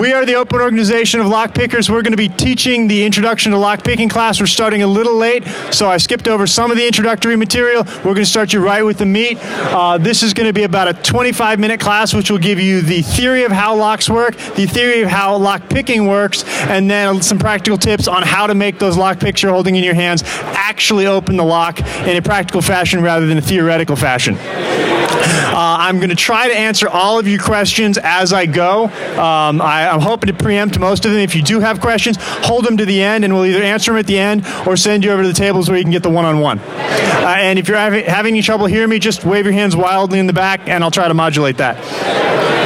We are the open organization of lock pickers. We're going to be teaching the introduction to lock picking class. We're starting a little late, so I skipped over some of the introductory material. We're going to start you right with the meat. Uh, this is going to be about a 25 minute class, which will give you the theory of how locks work, the theory of how lock picking works, and then some practical tips on how to make those lock picks you're holding in your hands actually open the lock in a practical fashion rather than a theoretical fashion. Uh, I'm going to try to answer all of your questions as I go. Um, I, am hoping to preempt most of them. If you do have questions, hold them to the end, and we'll either answer them at the end or send you over to the tables where you can get the one-on-one. Uh, and if you're having, having any trouble hearing me, just wave your hands wildly in the back, and I'll try to modulate that.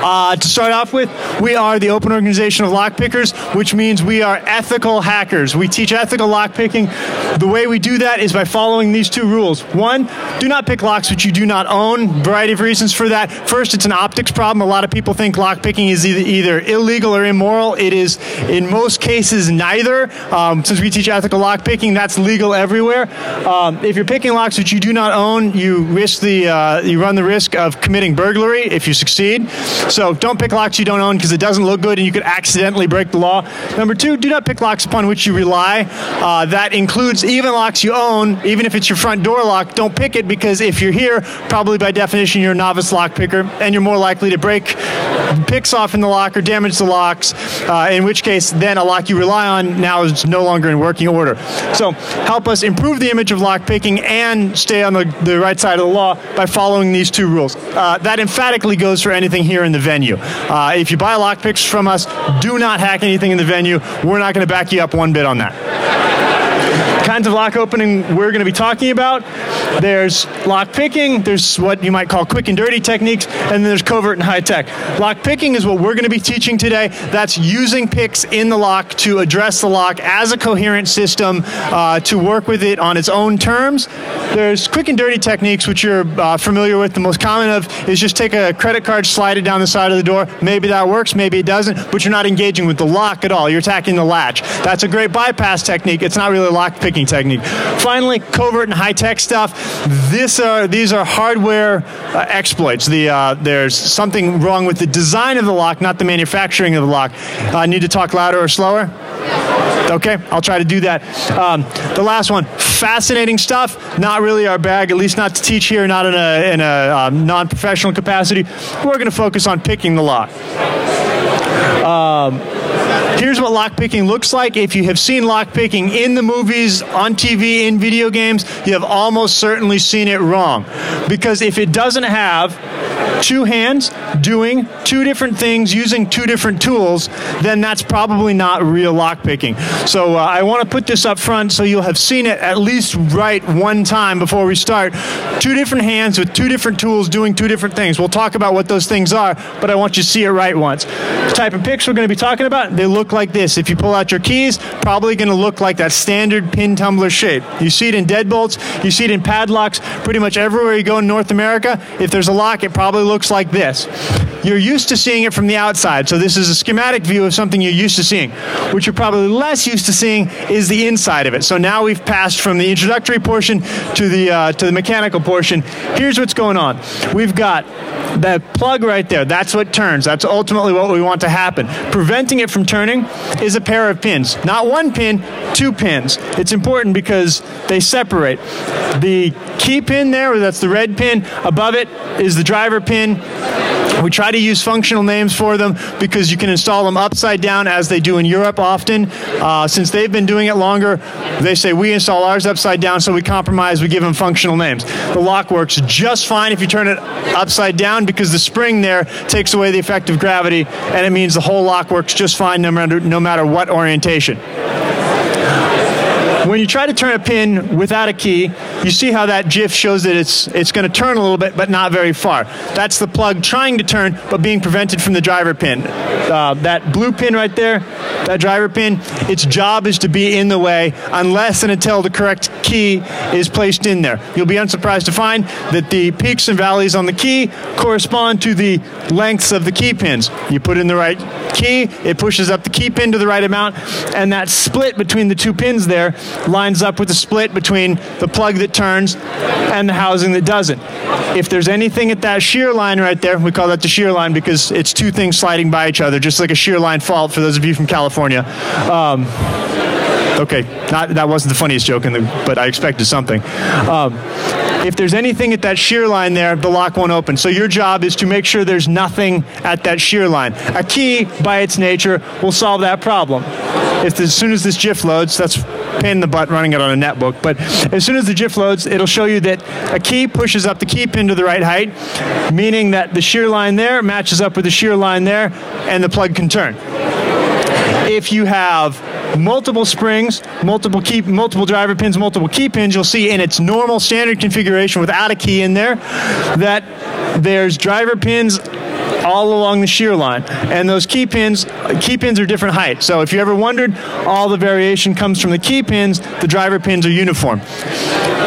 Uh, to start off with, we are the Open Organization of Lockpickers, which means we are ethical hackers. We teach ethical lockpicking. The way we do that is by following these two rules. One, do not pick locks which you do not own. Variety of reasons for that. First, it's an optics problem. A lot of people think lockpicking is either, illegal or immoral. It is, in most cases, neither. Um, since we teach ethical lockpicking, that's legal everywhere. Um, if you're picking locks which you do not own, you risk the uh, you run the risk of committing burglary if you succeed. So don't pick locks you don't own because it doesn't look good and you could accidentally break the law. Number two, do not pick locks upon which you rely. Uh, that includes even locks you own, even if it's your front door lock. Don't pick it because if you're here, probably by definition you're a novice lock picker and you're more likely to break picks off in the lock or damage the locks. Uh, in which case, then a lock you rely on now is no longer in working order. So help us improve the image of lock picking and stay on the, the right side of the law by following these two rules. Uh, that emphatically goes for anything here in the venue. Uh, if you buy lock picks from us, do not hack anything in the venue. We're not going to back you up one bit on that kinds of lock opening we're going to be talking about. There's lock picking, there's what you might call quick and dirty techniques, and then there's covert and high tech. Lock picking is what we're going to be teaching today. That's using picks in the lock to address the lock as a coherent system uh, to work with it on its own terms. There's quick and dirty techniques, which you're uh, familiar with. The most common of is just take a credit card, slide it down the side of the door. Maybe that works, maybe it doesn't, but you're not engaging with the lock at all. You're attacking the latch. That's a great bypass technique. It's not really lock picking technique. Finally, covert and high-tech stuff. This are, these are hardware uh, exploits. The, uh, there's something wrong with the design of the lock, not the manufacturing of the lock. I uh, need to talk louder or slower? Okay, I'll try to do that. Um, the last one, fascinating stuff. Not really our bag, at least not to teach here, not in a, in a um, non-professional capacity. We're going to focus on picking the lock. Um, Here's what lockpicking looks like. If you have seen lockpicking in the movies, on TV, in video games, you have almost certainly seen it wrong. Because if it doesn't have two hands doing two different things using two different tools, then that's probably not real lockpicking. So uh, I want to put this up front so you'll have seen it at least right one time before we start. Two different hands with two different tools doing two different things. We'll talk about what those things are, but I want you to see it right once. The type of picks we're going to be talking about, they look like this. If you pull out your keys, probably going to look like that standard pin tumbler shape. You see it in deadbolts, you see it in padlocks, pretty much everywhere you go in North America. If there's a lock, it probably looks like this. You're used to seeing it from the outside, so this is a schematic view of something you're used to seeing. What you're probably less used to seeing is the inside of it. So now we've passed from the introductory portion to the uh, to the mechanical portion. Here's what's going on. We've got that plug right there. That's what turns. That's ultimately what we want to happen. Preventing it from turning is a pair of pins. Not one pin, two pins. It's important because they separate. The key pin there, that's the red pin, above it is the driver pin. We try to use functional names for them because you can install them upside down as they do in Europe often. Uh, since they've been doing it longer, they say we install ours upside down, so we compromise, we give them functional names. The lock works just fine if you turn it upside down because the spring there takes away the effect of gravity, and it means the whole lock works just fine no matter, no matter what orientation. When you try to turn a pin without a key, you see how that GIF shows that it's, it's going to turn a little bit, but not very far. That's the plug trying to turn, but being prevented from the driver pin. Uh, that blue pin right there, that driver pin, its job is to be in the way unless and until the correct key is placed in there. You'll be unsurprised to find that the peaks and valleys on the key correspond to the lengths of the key pins. You put in the right key, it pushes up the key pin to the right amount, and that split between the two pins there lines up with the split between the plug that turns and the housing that doesn't. If there's anything at that shear line right there, we call that the shear line because it's two things sliding by each other, just like a shear line fault for those of you from California. Um, okay, not, that wasn't the funniest joke, in the, but I expected something. Um, if there's anything at that shear line there, the lock won't open. So your job is to make sure there's nothing at that shear line. A key, by its nature, will solve that problem. If as soon as this GIF loads, that's pain in the butt running it on a netbook, but as soon as the GIF loads, it'll show you that a key pushes up the key pin to the right height, meaning that the shear line there matches up with the shear line there, and the plug can turn. If you have multiple springs, multiple key, multiple driver pins, multiple key pins, you'll see in its normal standard configuration without a key in there that there's driver pins all along the shear line. And those key pins, key pins are different heights. So if you ever wondered, all the variation comes from the key pins. The driver pins are uniform.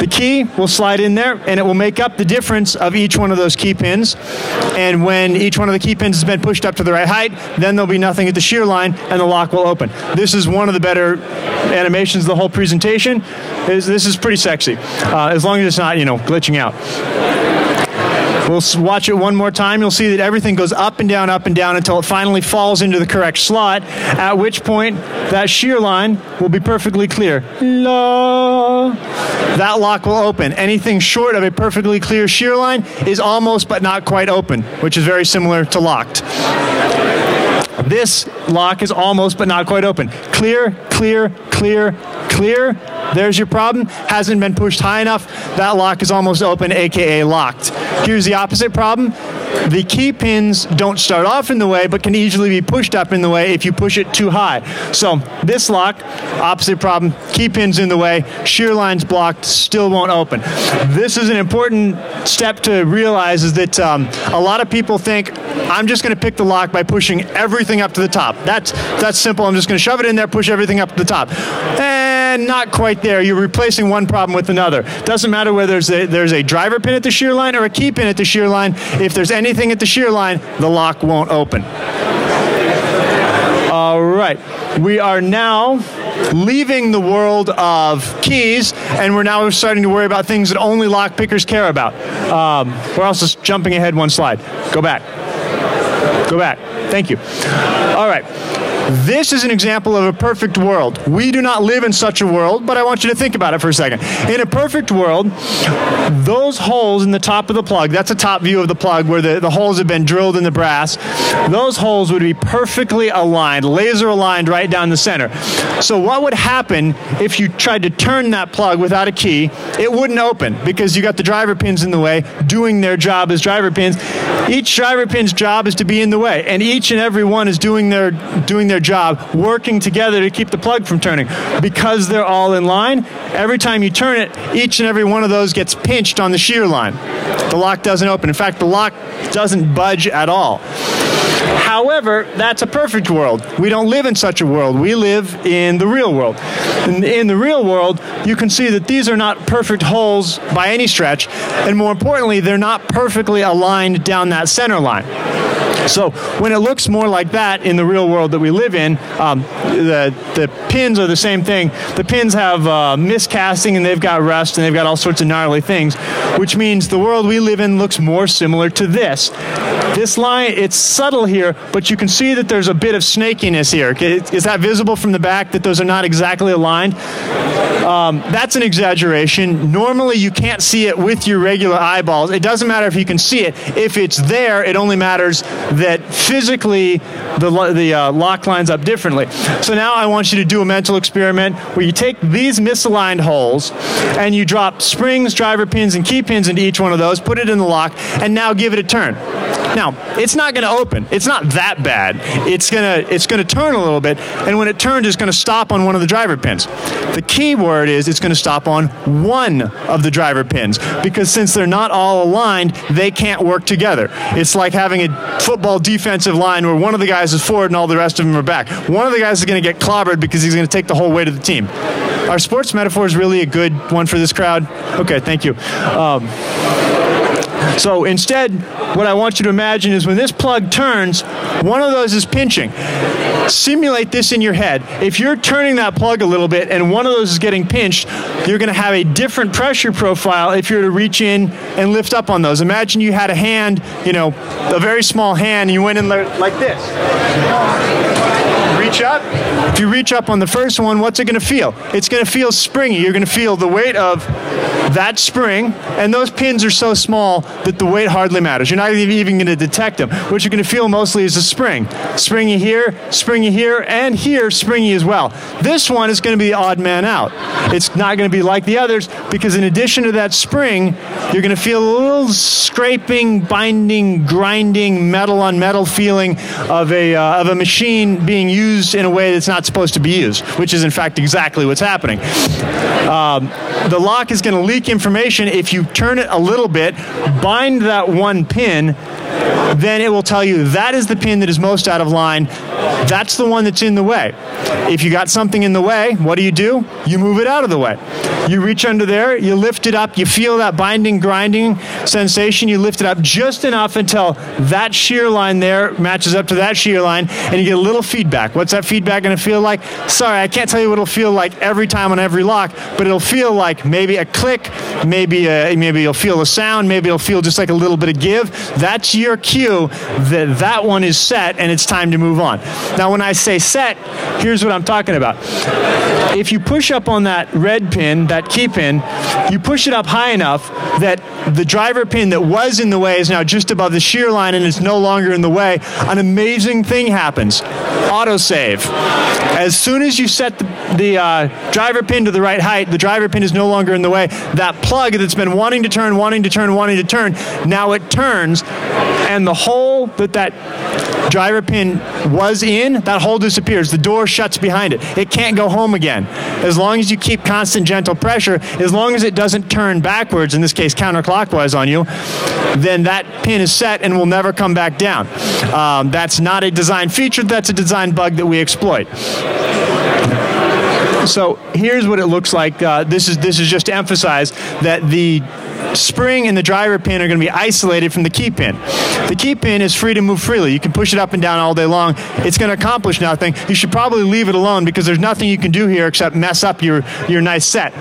The key will slide in there and it will make up the difference of each one of those key pins. And when each one of the key pins has been pushed up to the right height, then there'll be nothing at the shear line and the lock will open. This is one of the better animations of the whole presentation. This is pretty sexy, uh, as long as it's not, you know, glitching out. We'll watch it one more time. You'll see that everything goes up and down, up and down until it finally falls into the correct slot, at which point that shear line will be perfectly clear. La. That lock will open. Anything short of a perfectly clear shear line is almost but not quite open, which is very similar to locked. This lock is almost but not quite open. Clear, clear, clear, clear. There's your problem. Hasn't been pushed high enough. That lock is almost open, aka locked. Here's the opposite problem. The key pins don't start off in the way, but can easily be pushed up in the way if you push it too high. So this lock, opposite problem, key pins in the way, shear lines blocked, still won't open. This is an important step to realize is that um, a lot of people think, I'm just going to pick the lock by pushing everything up to the top. That's, that's simple. I'm just going to shove it in there, push everything up to the top. And not quite there. You're replacing one problem with another. Doesn't matter whether there's a, there's a driver pin at the shear line or a key pin at the shear line. If there's anything at the shear line, the lock won't open. All right. We are now leaving the world of keys, and we're now starting to worry about things that only lock pickers care about. Um, we're also jumping ahead one slide. Go back. Go back. Thank you. All right. This is an example of a perfect world. We do not live in such a world, but I want you to think about it for a second. In a perfect world, those holes in the top of the plug, that's a top view of the plug where the, the holes have been drilled in the brass, those holes would be perfectly aligned, laser aligned right down the center. So what would happen if you tried to turn that plug without a key? It wouldn't open because you got the driver pins in the way doing their job as driver pins. Each driver pin's job is to be in the way, and each and every one is doing their doing their job, working together to keep the plug from turning. Because they're all in line, every time you turn it, each and every one of those gets pinched on the shear line. The lock doesn't open. In fact, the lock doesn't budge at all. However, that's a perfect world. We don't live in such a world. We live in the real world. In, in, the real world, you can see that these are not perfect holes by any stretch, and more importantly, they're not perfectly aligned down that center line. So when it looks more like that in the real world that we live in, um, the, the pins are the same thing. The pins have uh, miscasting and they've got rust and they've got all sorts of gnarly things, which means the world we live in looks more similar to this. This line, it's subtle here, but you can see that there's a bit of snakiness here. Is that visible from the back that those are not exactly aligned? Um, that's an exaggeration. Normally, you can't see it with your regular eyeballs. It doesn't matter if you can see it. If it's there, it only matters that physically the, the uh, lock lines up differently. So now I want you to do a mental experiment where you take these misaligned holes and you drop springs, driver pins, and key pins into each one of those, put it in the lock, and now give it a turn. Now, it's not going to open. It's not that bad. It's going to it's going to turn a little bit, and when it turns, it's going to stop on one of the driver pins. The key word is it's going to stop on one of the driver pins because since they're not all aligned, they can't work together. It's like having a football defensive line where one of the guys is forward and all the rest of them are back. One of the guys is going to get clobbered because he's going to take the whole weight of the team. Our sports metaphor is really a good one for this crowd. Okay, thank you. Um, So instead, what I want you to imagine is when this plug turns, one of those is pinching. Simulate this in your head. If you're turning that plug a little bit and one of those is getting pinched, you're going to have a different pressure profile if you're to reach in and lift up on those. Imagine you had a hand, you know, a very small hand, and you went in like this reach up. If you reach up on the first one, what's it going to feel? It's going to feel springy. You're going to feel the weight of that spring, and those pins are so small that the weight hardly matters. You're not even going to detect them. What you're going to feel mostly is a spring. Springy here, springy here, and here, springy as well. This one is going to be the odd man out. It's not going to be like the others because in addition to that spring, you're going to feel a little scraping, binding, grinding, metal on metal feeling of a, uh, of a machine being used in a way that's not supposed to be used, which is in fact exactly what's happening. Um, the lock is going to leak information if you turn it a little bit, bind that one pin, then it will tell you that is the pin that is most out of line. That's the one that's in the way. If you got something in the way, what do you do? You move it out of the way. You reach under there, you lift it up, you feel that binding, grinding sensation, you lift it up just enough until that shear line there matches up to that shear line, and you get a little feedback. What's that feedback going to feel like? Sorry, I can't tell you what it'll feel like every time on every lock, but it'll feel like maybe a click, maybe a, maybe you'll feel a sound, maybe it'll feel just like a little bit of give. That's your cue that that one is set and it's time to move on. Now, when I say set, here's what I'm talking about. If you push up on that red pin, that key pin, you push it up high enough that the driver pin that was in the way is now just above the shear line and it's no longer in the way, an amazing thing happens. Autosave. As soon as you set the, the uh, driver pin to the right height, the driver pin is no longer in the way. That plug that's been wanting to turn, wanting to turn, wanting to turn, now it turns, and the hole that that driver pin was in, that hole disappears. The door shuts behind it. It can't go home again. As long as you keep constant gentle pressure, as long as it doesn't turn backwards, in this case counterclockwise on you, then that pin is set and will never come back down. Um, that's not a design feature, that's a design bug that we exploit. So here's what it looks like. Uh, this is this is just to emphasize that the spring and the driver pin are going to be isolated from the key pin. The key pin is free to move freely. You can push it up and down all day long. It's going to accomplish nothing. You should probably leave it alone because there's nothing you can do here except mess up your, your nice set.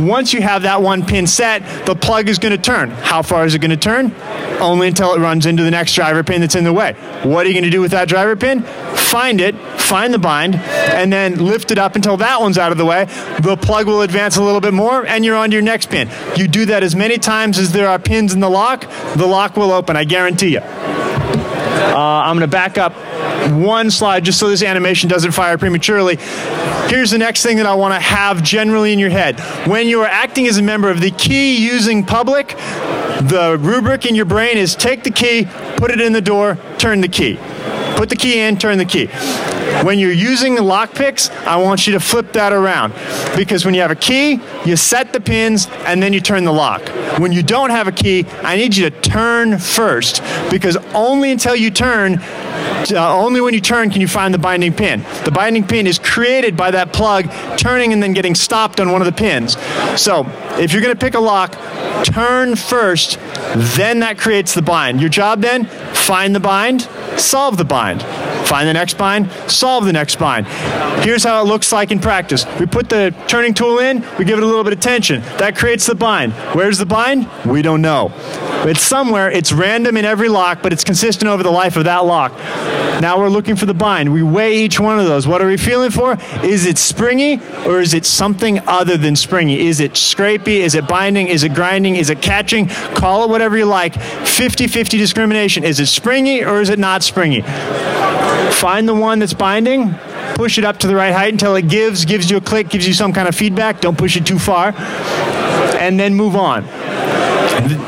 Once you have that one pin set, the plug is going to turn. How far is it going to turn? Only until it runs into the next driver pin that's in the way. What are you going to do with that driver pin? Find it, find the bind, and then lift it up until that one's out of the way. The plug will advance a little bit more, and you're on to your next pin. You do that as many times as there are pins in the lock, the lock will open, I guarantee you. Uh, I'm going to back up one slide just so this animation doesn't fire prematurely. Here's the next thing that I want to have generally in your head. When you are acting as a member of the key using public, the rubric in your brain is take the key, put it in the door, turn the key. Put the key in, turn the key. When you're using lock picks, I want you to flip that around. Because when you have a key, you set the pins and then you turn the lock. When you don't have a key, I need you to turn first. Because only until you turn, uh, only when you turn can you find the binding pin. The binding pin is created by that plug turning and then getting stopped on one of the pins. So if you're going to pick a lock, turn first, then that creates the bind. Your job then, find the bind, solve the bind. Find the next bind, solve the next bind. Here's how it looks like in practice. We put the turning tool in, we give it a little bit of tension. That creates the bind. Where's the bind? We don't know. It's somewhere, it's random in every lock, but it's consistent over the life of that lock. Now we're looking for the bind. We weigh each one of those. What are we feeling for? Is it springy or is it something other than springy? Is it scrapey? Is it binding? Is it grinding? Is it catching? Call it whatever you like. 50 50 discrimination. Is it springy or is it not springy? Find the one that's binding, push it up to the right height until it gives, gives you a click, gives you some kind of feedback. Don't push it too far, and then move on.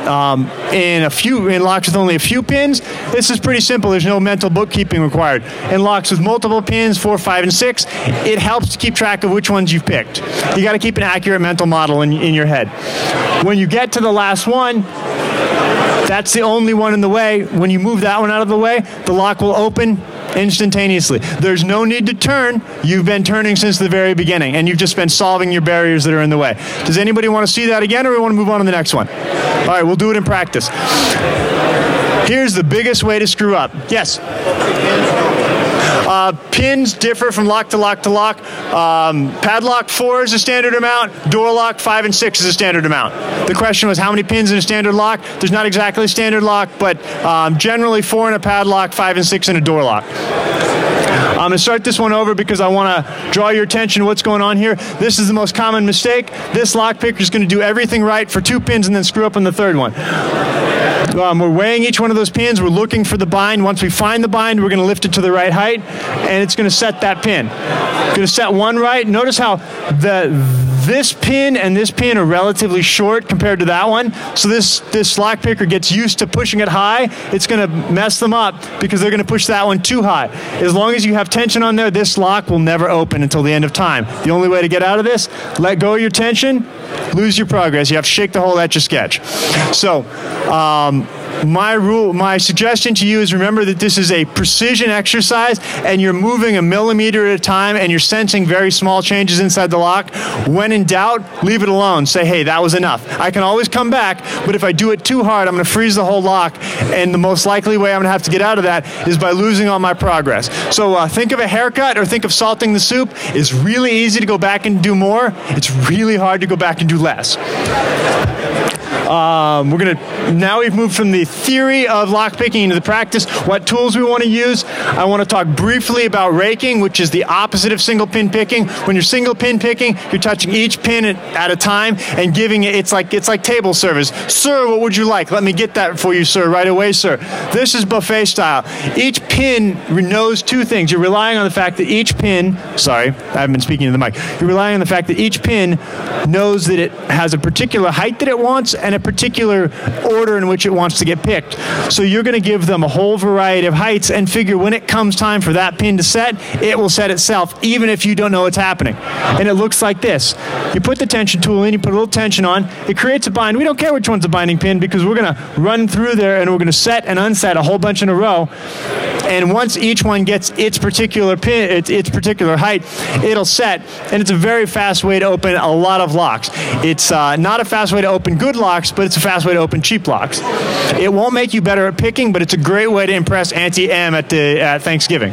Um, in a few in locks with only a few pins, this is pretty simple. There's no mental bookkeeping required. In locks with multiple pins, four, five, and six, it helps to keep track of which ones you've picked. You got to keep an accurate mental model in, in your head. When you get to the last one, that's the only one in the way. When you move that one out of the way, the lock will open instantaneously. There's no need to turn. You've been turning since the very beginning, and you've just been solving your barriers that are in the way. Does anybody want to see that again, or we want to move on to the next one? All right, we'll do it in practice. Here's the biggest way to screw up. Yes? Uh, pins differ from lock to lock to lock. Um, padlock 4 is a standard amount. Door lock 5 and 6 is a standard amount. The question was how many pins in a standard lock? There's not exactly a standard lock, but um, generally 4 in a padlock, 5 and 6 in a door lock. I'm going to start this one over because I want to draw your attention to what's going on here. This is the most common mistake. This lock picker is going to do everything right for two pins and then screw up on the third one. Um, we're weighing each one of those pins. We're looking for the bind. Once we find the bind, we're going to lift it to the right height, and it's going to set that pin. Going to set one right. Notice how the this pin and this pin are relatively short compared to that one. So this this lock picker gets used to pushing it high. It's going to mess them up because they're going to push that one too high. As long as you have tension on there, this lock will never open until the end of time. The only way to get out of this, let go of your tension, lose your progress. You have to shake the whole etch a sketch. So. Um, my rule, my suggestion to you is remember that this is a precision exercise and you're moving a millimeter at a time and you're sensing very small changes inside the lock. When in doubt, leave it alone. Say, hey, that was enough. I can always come back, but if I do it too hard, I'm going to freeze the whole lock. And the most likely way I'm going to have to get out of that is by losing all my progress. So uh, think of a haircut or think of salting the soup. It's really easy to go back and do more. It's really hard to go back and do less. Um, we're going to now we've moved from the theory of lockpicking into the practice. What tools we want to use? I want to talk briefly about raking, which is the opposite of single pin picking. When you're single pin picking, you're touching each pin at a time and giving it. It's like it's like table service. Sir, what would you like? Let me get that for you, sir, right away, sir. This is buffet style. Each pin knows two things. You're relying on the fact that each pin. Sorry, I haven't been speaking to the mic. You're relying on the fact that each pin knows that it has a particular height that it wants and a particular order in which it wants to get picked. So you're going to give them a whole variety of heights and figure when it comes time for that pin to set, it will set itself, even if you don't know what's happening. And it looks like this. You put the tension tool in, you put a little tension on, it creates a bind. We don't care which one's a binding pin because we're going to run through there and we're going to set and unset a whole bunch in a row and once each one gets its particular pin, its, its particular height, it'll set, and it's a very fast way to open a lot of locks. It's uh, not a fast way to open good locks, but it's a fast way to open cheap locks. It won't make you better at picking, but it's a great way to impress Auntie M at the at Thanksgiving.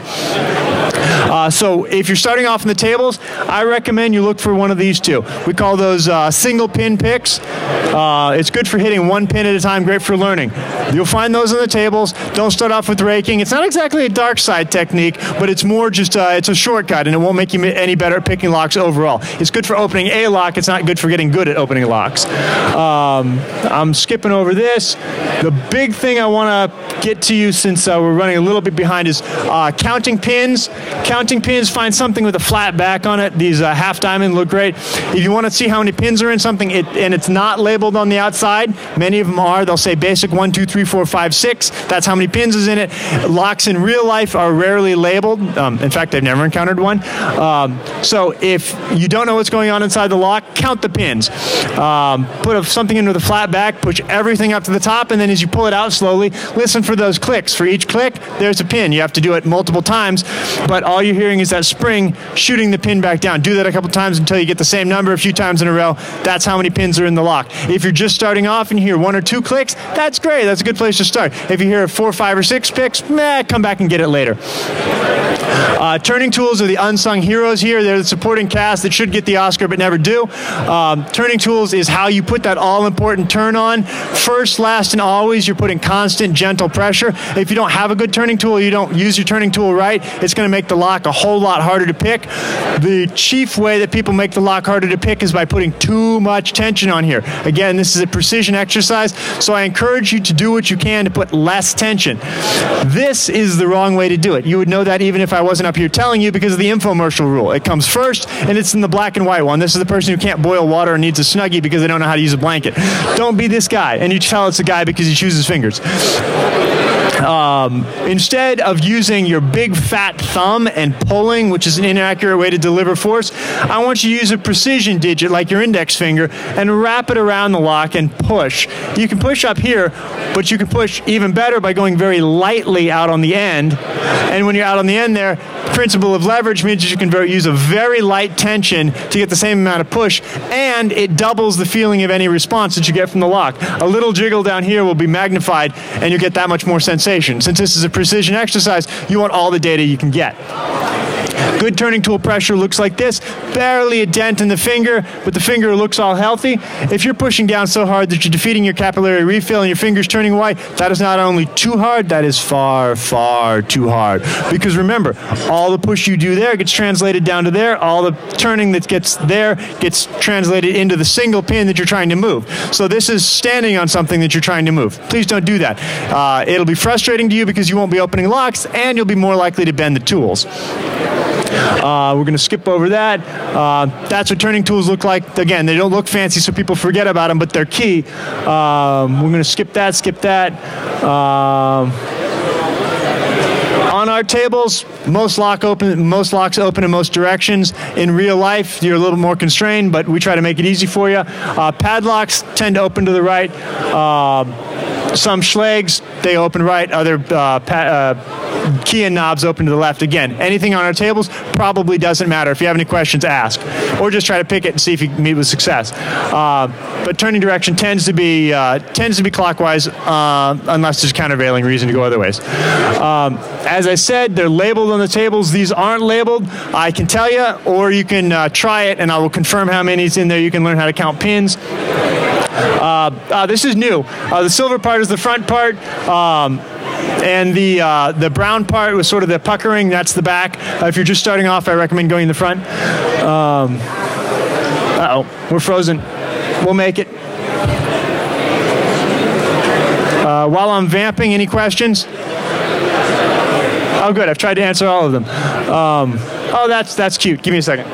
Uh, so if you're starting off in the tables, I recommend you look for one of these two. We call those uh, single pin picks. Uh, it's good for hitting one pin at a time, great for learning. You'll find those in the tables. Don't start off with raking. It's not exactly a dark side technique, but it's more just uh, it's a shortcut, and it won't make you any better at picking locks overall. It's good for opening a lock. It's not good for getting good at opening locks. Um, I'm skipping over this. The big thing I want to get to you since uh, we're running a little bit behind is uh, counting pins. Counting pins, find something with a flat back on it. These uh, half diamond look great. If you want to see how many pins are in something it, and it's not labeled on the outside, many of them are. They'll say basic one, two, three, four, five, six. That's how many pins is in it. Locks in real life are rarely labeled. Um, in fact, I've never encountered one. Um, so if you don't know what's going on inside the lock, count the pins. Um, put a, something into the flat back, push everything up to the top, and then as you pull it out slowly, listen for those clicks. For each click, there's a pin. You have to do it multiple times, but all you're hearing is that spring shooting the pin back down. Do that a couple times until you get the same number a few times in a row. That's how many pins are in the lock. If you're just starting off and you hear one or two clicks, that's great. That's a good place to start. If you hear four, five, or six picks, meh, come back and get it later. Uh, turning tools are the unsung heroes here. They're the supporting cast that should get the Oscar but never do. Um, turning tools is how you put that all important turn on. First, last, and always, you're putting constant, gentle pressure. If you don't have a good turning tool, you don't use your turning tool right, it's going to make the lock a whole lot harder to pick. The chief way that people make the lock harder to pick is by putting too much tension on here. Again, this is a precision exercise, so I encourage you to do what you can to put less tension. This is the wrong way to do it. You would know that even if I wasn't up here telling you because of the infomercial rule. It comes first, and it's in the black and white one. This is the person who can't boil water and needs a snuggie because they don't know how to use a blanket. Don't be this guy, and you tell it's a guy because he chews his fingers. Um, instead of using your big fat thumb and pulling, which is an inaccurate way to deliver force, I want you to use a precision digit like your index finger and wrap it around the lock and push. You can push up here, but you can push even better by going very lightly out on the end. And when you're out on the end there, principle of leverage means that you can very, use a very light tension to get the same amount of push, and it doubles the feeling of any response that you get from the lock. A little jiggle down here will be magnified, and you get that much more sensation. Since this is a precision exercise, you want all the data you can get. Good turning tool pressure looks like this. Barely a dent in the finger, but the finger looks all healthy. If you're pushing down so hard that you're defeating your capillary refill and your finger's turning white, that is not only too hard, that is far, far too hard. Because remember, all the push you do there gets translated down to there. All the turning that gets there gets translated into the single pin that you're trying to move. So this is standing on something that you're trying to move. Please don't do that. Uh, it'll be frustrating to you because you won't be opening locks and you'll be more likely to bend the tools. Uh, we're going to skip over that. Uh, that's what turning tools look like. Again, they don't look fancy, so people forget about them, but they're key. Um, we're going to skip that, skip that. Um, on our tables, most lock open, most locks open in most directions. In real life, you're a little more constrained, but we try to make it easy for you. Uh, padlocks tend to open to the right. Uh, some Schlags, they open right. Other uh, pa- uh, key and knobs open to the left. Again, anything on our tables probably doesn't matter. If you have any questions, ask. Or just try to pick it and see if you meet with success. Uh, but turning direction tends to be uh, tends to be clockwise uh, unless there's countervailing reason to go other ways. Um, as I said, they're labeled on the tables. These aren't labeled. I can tell you, or you can uh, try it, and I will confirm how many's in there. You can learn how to count pins. Uh, uh, this is new. Uh, the silver part is the front part. Um, and the uh, the brown part was sort of the puckering. That's the back. Uh, if you're just starting off, I recommend going in the front. Um, oh, we're frozen. We'll make it. Uh, while I'm vamping, any questions? Oh, good. I've tried to answer all of them. Um, oh, that's that's cute. Give me a second.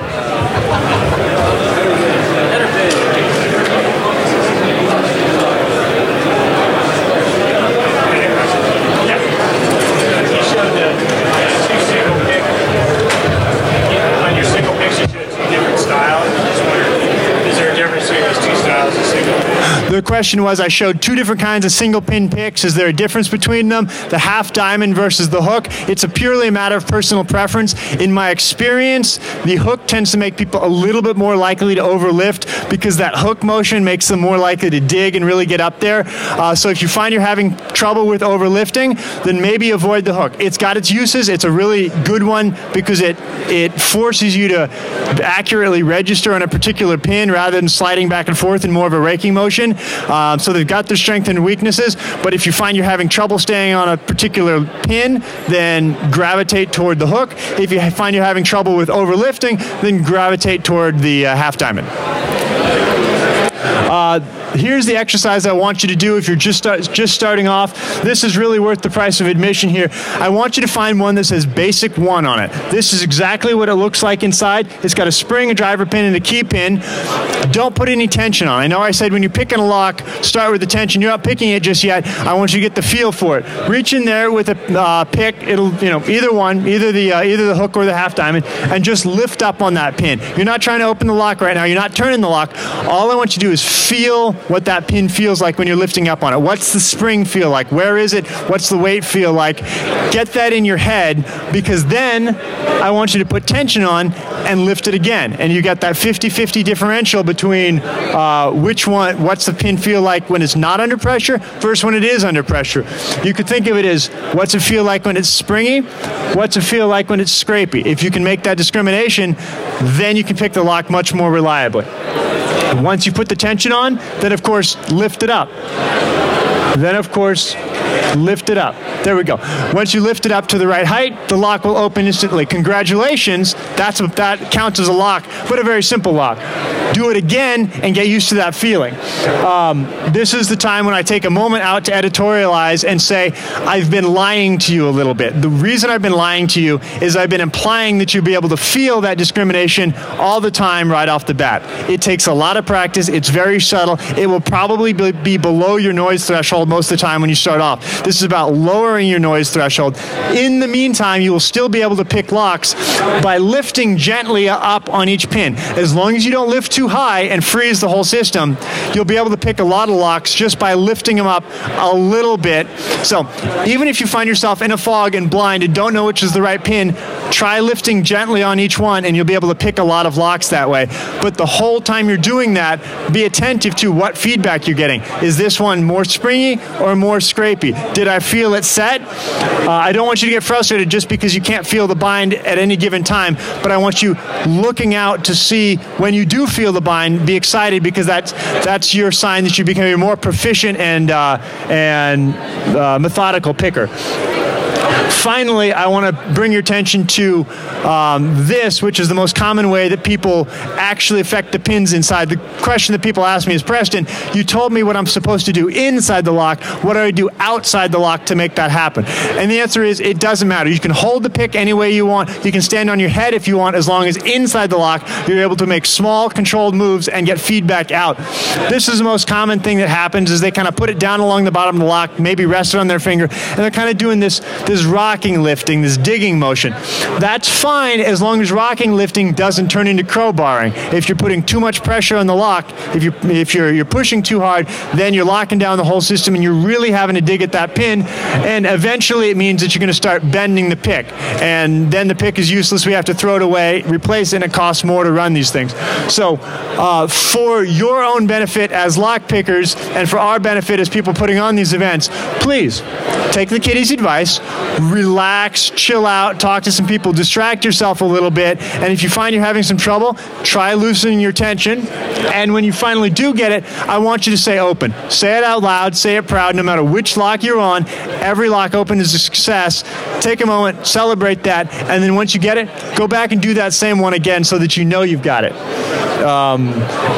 on your single picture, it's a different style. I just wondered, is there a difference between those two styles of single pick? The question was I showed two different kinds of single pin picks. Is there a difference between them? The half diamond versus the hook. It's a purely a matter of personal preference. In my experience, the hook tends to make people a little bit more likely to overlift because that hook motion makes them more likely to dig and really get up there. Uh, so if you find you're having trouble with overlifting, then maybe avoid the hook. It's got its uses. It's a really good one because it it forces you to accurately register on a particular pin rather than sliding back and forth in more of a raking motion. Um, so they've got their strengths and weaknesses. But if you find you're having trouble staying on a particular pin, then gravitate toward the hook. If you find you're having trouble with overlifting, then gravitate toward the uh, half diamond. Uh, here's the exercise I want you to do if you're just start, just starting off. This is really worth the price of admission here. I want you to find one that says basic one on it. This is exactly what it looks like inside. It's got a spring, a driver pin, and a key pin. Don't put any tension on. I know I said when you're picking a lock, start with the tension. You're not picking it just yet. I want you to get the feel for it. Reach in there with a uh, pick. It'll you know either one, either the uh, either the hook or the half diamond, and just lift up on that pin. You're not trying to open the lock right now. You're not turning the lock. All I want you to do is feel what that pin feels like when you're lifting up on it. What's the spring feel like? Where is it? What's the weight feel like? Get that in your head because then I want you to put tension on and lift it again. And you got that 50-50 differential between uh, which one, what's the pin feel like when it's not under pressure versus when it is under pressure. You could think of it as what's it feel like when it's springy? What's it feel like when it's scrapey? If you can make that discrimination, then you can pick the lock much more reliably. Once you put the tension on, then of course lift it up. Then of course lift it up. There we go. Once you lift it up to the right height, the lock will open instantly. Congratulations, that's what that counts as a lock, but a very simple lock. Do it again and get used to that feeling. Um, this is the time when I take a moment out to editorialize and say, I've been lying to you a little bit. The reason I've been lying to you is I've been implying that you'll be able to feel that discrimination all the time right off the bat. It takes a lot of practice. It's very subtle. It will probably be below your noise threshold most of the time when you start off. This is about lowering your noise threshold. In the meantime, you will still be able to pick locks by lifting gently up on each pin. As long as you don't lift too high and freeze the whole system, you'll be able to pick a lot of locks just by lifting them up a little bit. So even if you find yourself in a fog and blind and don't know which is the right pin, try lifting gently on each one and you'll be able to pick a lot of locks that way. But the whole time you're doing that, be attentive to what feedback you're getting. Is this one more springy or more scrapey? Did I feel it set? Uh, I don't want you to get frustrated just because you can't feel the bind at any given time, but I want you looking out to see when you do feel the bind, be excited because that's that's your sign that you're becoming a more proficient and uh, and uh, methodical picker. Finally, I want to bring your attention to um, this, which is the most common way that people actually affect the pins inside. The question that people ask me is, Preston, you told me what I'm supposed to do inside the lock. What do I do outside the lock to make that happen? And the answer is, it doesn't matter. You can hold the pick any way you want. You can stand on your head if you want, as long as inside the lock, you're able to make small, controlled moves and get feedback out. This is the most common thing that happens is they kind of put it down along the bottom of the lock, maybe rest it on their finger, and they're kind of doing this, this rocking lifting, this digging motion. That's fine as long as rocking lifting doesn't turn into crowbarring. If you're putting too much pressure on the lock, if you if you're you're pushing too hard, then you're locking down the whole system and you're really having to dig at that pin. And eventually it means that you're going to start bending the pick. And then the pick is useless. We have to throw it away, replace it, and it costs more to run these things. So uh, for your own benefit as lock pickers and for our benefit as people putting on these events, please take the kiddie's advice, relax, chill out, talk to some people, distract yourself a little bit. And if you find you're having some trouble, try loosening your tension. And when you finally do get it, I want you to say open. Say it out loud, say it proud, no matter which lock you're on. Every lock open is a success. Take a moment, celebrate that, and then once you get it, go back and do that same one again so that you know you've got it. Um,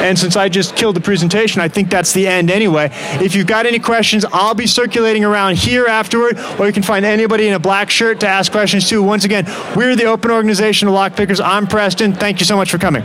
and since I just killed the presentation, I think that's the end anyway. If you've got any questions, I'll be circulating around here afterward, or you can find anybody in a black shirt to ask questions to. Once again, we're the Open Organization of Lockpickers. I'm Preston. Thank you so much for coming.